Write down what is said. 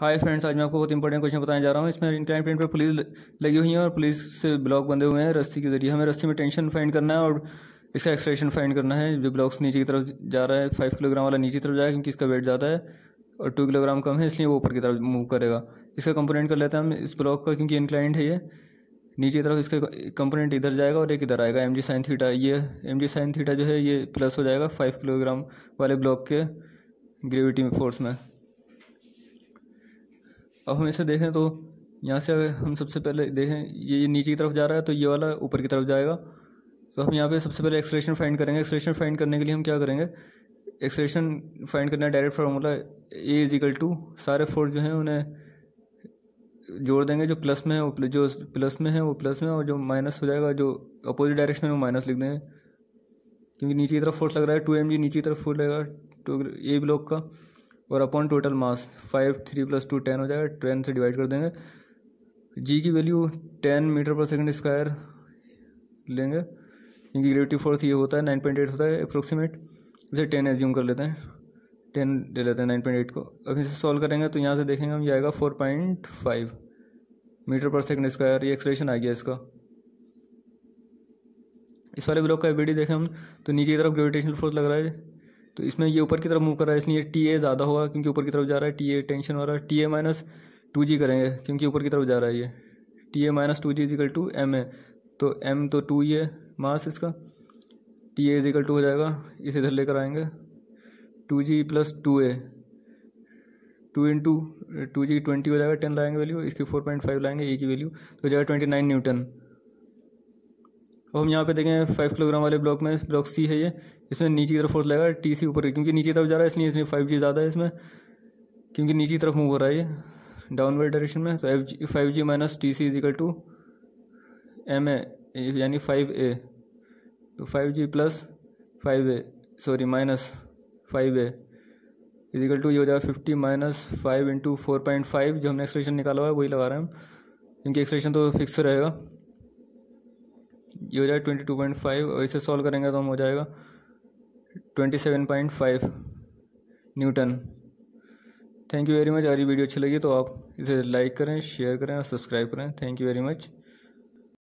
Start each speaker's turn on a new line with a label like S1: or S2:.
S1: Hi friends आज मैं आपको बहुत इंपॉर्टेंट क्वेश्चन बताने जा रहा हूँ। इसमें इंक्लाइन प्लेन पर पुलिस लगी हुई है और पुलिस से ब्लॉक बंधे हुए हैं रस्सी के ज़रिए। हमें रस्सी में टेंशन फाइंड करना है और इसका एक्सट्रेशन फाइंड करना है। जो ब्लॉक्स नीचे की तरफ़ जा रहा है फाइव किलोग्राम वाला नीचे की तरफ़ जाएगा क्योंकि इसका वेट ज़्यादा है और टू किलोग्राम कम है, इसलिए वो ऊपर की तरफ़ मूव करेगा। इसका कंपोनेंट कर लेते हैं हम इस ब्लॉक का, क्योंकि इंक्लाइंड है ये। नीचे की तरफ़ इसका कंपोनेंट इधर जाएगा और एक इधर आएगा एम जी साइन थीटा ये एम जी साइन थीटा जो है, ये प्लस हो जाएगा फाइव किलोग्राम वाले ब्लॉक के ग्रेविटी में फोर्स में। अब हम इसे देखें तो यहाँ से हम सबसे पहले देखें, ये नीचे की तरफ़ जा रहा है तो ये वाला ऊपर की तरफ़ जाएगा। तो हम यहाँ पे सबसे पहले एक्सलेशन फाइंड करेंगे। एक्सलेशन फाइंड करने के लिए हम क्या करेंगे? एक्सलेशन फाइंड करना direct formula A is equal to सारे फोर्स जो हैं उन्हें जोड़ देंगे। जो प्लस में है, वो जो प्लस में है, वो प्लस में और जो माइनस हो जाएगा, जो अपोजिट डायरेक्शन में वो माइनस लिख देंगे। क्योंकि नीचे की तरफ़ फोर्स लग रहा है टू एम जी नीचे की तरफ़ फोर्स लगेगा टू ए ब्लॉक का। और upon total mass five three plus two ten हो जाएगा टेन से डिवाइड कर देंगे। जी की value ten metre per second square लेंगे, क्योंकि ग्रेविटी फोर्स ये होता है नाइन पॉइंट एट होता है अप्रोक्सीमेट इसे टेन एज्यूम कर लेते हैं। टेन ले लेते हैं नाइन पॉइंट एट को। अब इसे सॉल्व करेंगे तो यहाँ से देखेंगे, हम ये आएगा four point five metre per second square ये एक्सप्रेशन आ गया इसका। इस वाले ब्लॉक का एबिलिटी देखें हम तो नीचे की तरफ़ ग्रेविटेशनल फोर्स लग रहा है। तो इसमें ये ऊपर की तरफ़ मूव कर रहा है, इसलिए टी ए ज़्यादा होगा क्योंकि ऊपर की तरफ़ जा रहा है टी ए टेंशन हो रहा है T A minus two G करेंगे क्योंकि ऊपर की तरफ़ जा रहा है ये। T A minus two G equal to M A तो एम तो टू ही है मास इसका। टी ए इजिकल टू हो जाएगा, इसे इधर लेकर आएँगे। Two G plus two A two into two G twenty हो जाएगा टेन लाएँगे वैल्यू इसकी फोर पॉइंट फाइव लाएँगे ए की वैल्यू तो हो जाएगा ट्वेंटी नाइन न्यूटन अब हम यहाँ पे देखें फाइव किलोग्राम वाले ब्लॉक में ब्लॉक सी है ये। इसमें नीचे की तरफ़ फोर्स लगेगा टी सी ऊपर क्योंकि नीचे की तरफ़ जा रहा है, इसलिए इसमें फाइव जी ज़्यादा है इसमें, क्योंकि नीचे की तरफ़ मूव हो रहा है ये डाउनवर्ड डायरेक्शन में। तो F G five G minus T C equal to M A यानी फाइव ए तो five G plus five A sorry minus five A equal to ये हो जाएगा fifty minus five into four point five जो हमने expression निकाला हुआ है, वही लगा रहे हैं हम। क्योंकि एक्सप्रेशन तो फिक्स रहेगा। ये हो जाएगा ट्वेंटी टू पॉइंट फाइव, और इसे सॉल्व करेंगे तो हम हो जाएगा twenty seven point five newton. Thank you very much अगर ये वीडियो अच्छी लगी तो आप इसे लाइक करें शेयर करें और सब्सक्राइब करें। Thank you very much